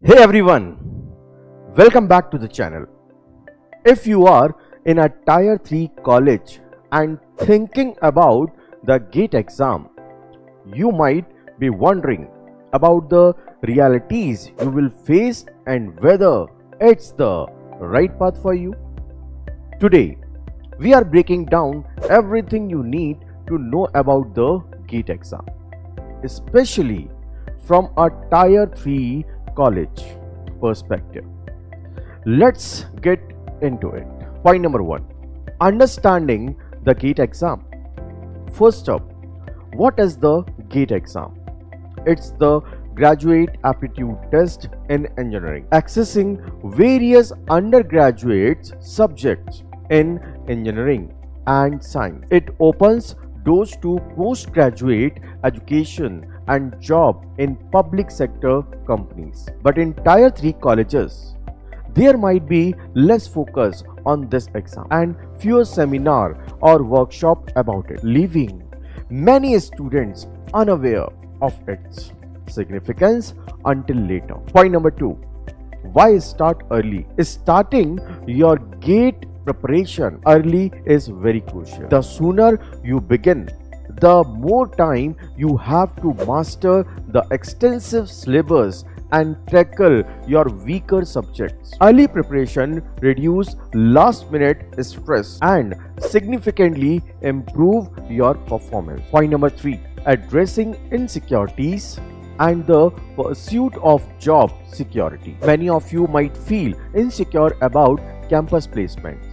Hey everyone, welcome back to the channel. If you are in a tier 3 college and thinking about the GATE exam, you might be wondering about the realities you will face and whether it's the right path for you. Today, we are breaking down everything you need to know about the GATE exam, especially from a tier 3 college perspective. Let's get into it. Point number one Understanding the GATE exam. First up, what is the GATE exam? It's the Graduate Aptitude Test in Engineering, accessing various undergraduate subjects in engineering and science. It opens doors to postgraduate education and job in public sector companies. But in tier 3 colleges, there might be less focus on this exam and fewer seminar or workshop about it, leaving many students unaware of its significance until later. Point number 2. Why start early? Starting your gate preparation early is very crucial. The sooner you begin, the more time you have to master the extensive syllabus and tackle your weaker subjects. Early preparation reduce last minute stress and significantly improve your performance. Point number 3 addressing insecurities and the pursuit of job security. Many of you might feel insecure about campus placements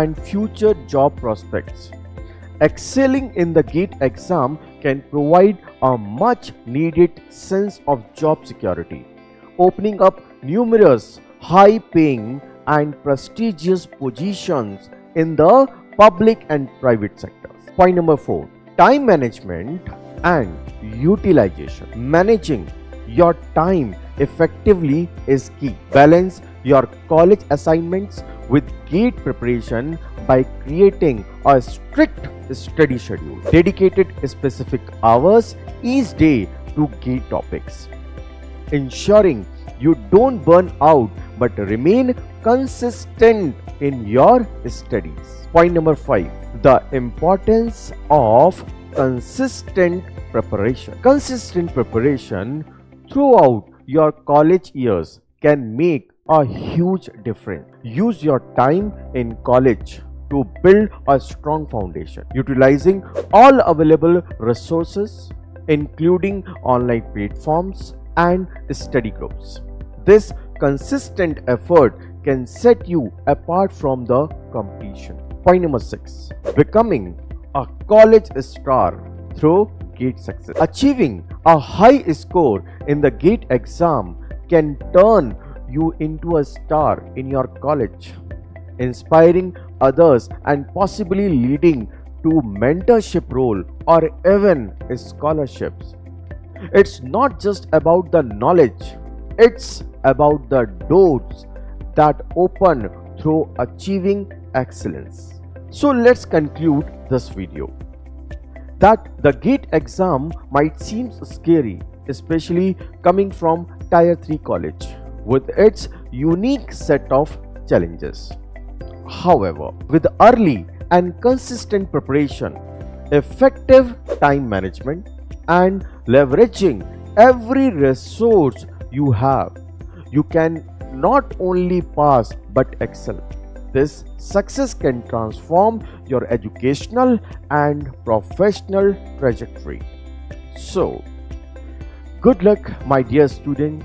and future job prospects. Excelling in the GATE exam can provide a much needed sense of job security, opening up numerous high paying and prestigious positions in the public and private sectors. Point number 4 Time management and utilization. Managing your time effectively is key. Balance your college assignments with GATE preparation by creating a strict study schedule. Dedicated specific hours each day to GATE topics. Ensuring you don't burn out but remain consistent in your studies. Point number 5 The importance of consistent preparation. Consistent preparation throughout your college years can make a huge difference. Use your time in college to build a strong foundation, utilizing all available resources, including online platforms and study groups. This consistent effort can set you apart from the competition. Point number 6 Becoming a college star through GATE success. Achieving a high score in the GATE exam can turn you into a star in your college, inspiring others and possibly leading to mentorship role or even scholarships. It's not just about the knowledge, it's about the doors that open through achieving excellence. So let's conclude this video. That the GATE exam might seem scary, especially coming from Tier 3 college with its unique set of challenges. However, with early and consistent preparation, effective time management, and leveraging every resource you have, you can not only pass but excel. This success can transform your educational and professional trajectory. So, good luck, my dear student.